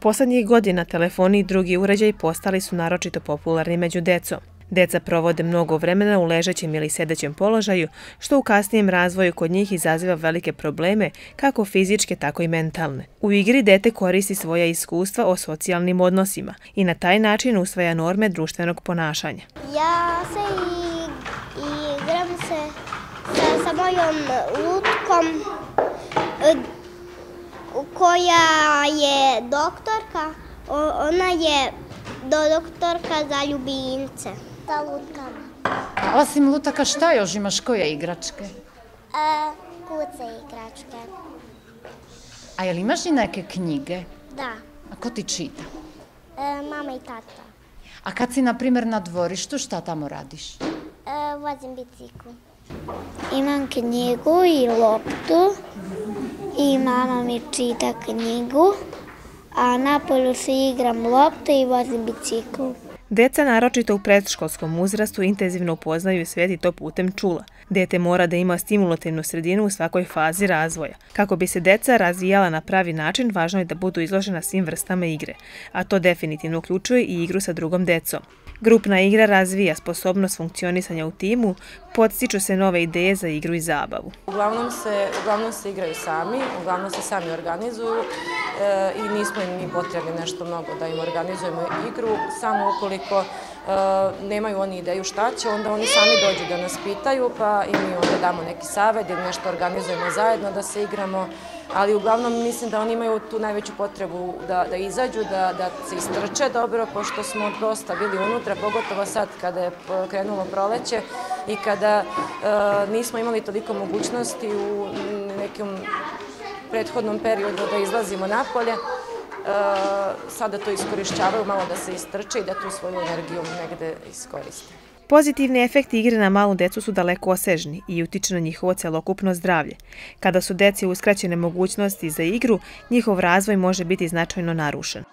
Poslednjih godina telefoni i drugi uređaj postali su naročito popularni među decom. Deca provode mnogo vremena u ležećem ili sedećem položaju, što u kasnijem razvoju kod njih izaziva velike probleme, kako fizičke, tako i mentalne. U igri dete koristi svoja iskustva o socijalnim odnosima i na taj način usvaja norme društvenog ponašanja. Ja se igram se sa, mojom lutkom koja je doktorka. Ona je doktorka za ljubimce sa lutkama. A osim lutaka šta još imaš? Koje igračke? E, kuce igračke. A jel imaš i neke knjige? Da. A ko ti čita? E, mama i tata. A kad si, na primjer, na dvorištu, šta tamo radiš? E, vozim biciklu. Imam knjigu i loptu i mama mi čita knjigu, a napolju se igram loptu i vozim biciklu. Deca naročito u predškolskom uzrastu intenzivno upoznaju svet i to putem čula. Dete mora da ima stimulativnu sredinu u svakoj fazi razvoja. Kako bi se deca razvijala na pravi način, važno je da budu izložena svim vrstama igre, a to definitivno uključuje i igru sa drugom decom. Grupna igra razvija sposobnost funkcionisanja u timu, podstiču se nove ideje za igru i zabavu. Uglavnom se, uglavnom se igraju sami, uglavnom se sami organizuju e, i nismo im ni potrebni nešto mnogo da im organizujemo igru, samo ukoliko nemaju oni ideju šta će, onda oni sami dođu da nas pitaju, pa i mi onda damo neki saved ili nešto organizujemo zajedno da se igramo, ali uglavnom mislim da oni imaju tu najveću potrebu da, da izađu, da, da se istrče dobro, pošto smo dosta bili unutra, pogotovo sad kada je krenulo proleće i kada e, nismo imali toliko mogućnosti u nekom prethodnom periodu da izlazimo napolje, e, sada to iskorišćavaju malo da se istrče i da tu svoju energiju negde iskoriste. Pozitivni efekti igre na malu decu su daleko osežni i utiče na njihovo celokupno zdravlje. Kada su deci uskraćene mogućnosti za igru, njihov razvoj može biti značajno narušen.